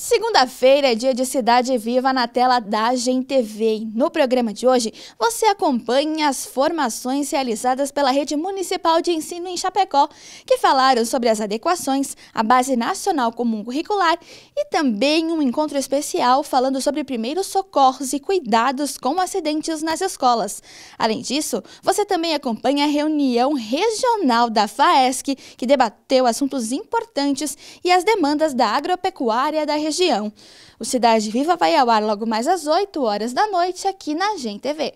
Segunda-feira é dia de Cidade Viva na tela da Gen TV. No programa de hoje, você acompanha as formações realizadas pela Rede Municipal de Ensino em Chapecó, que falaram sobre as adequações à Base Nacional Comum Curricular e também um encontro especial falando sobre primeiros socorros e cuidados com acidentes nas escolas. Além disso, você também acompanha a reunião regional da FAESC, que debateu assuntos importantes e as demandas da agropecuária da região região. O Cidade Viva vai ao ar logo mais às 8 horas da noite aqui na Gen TV.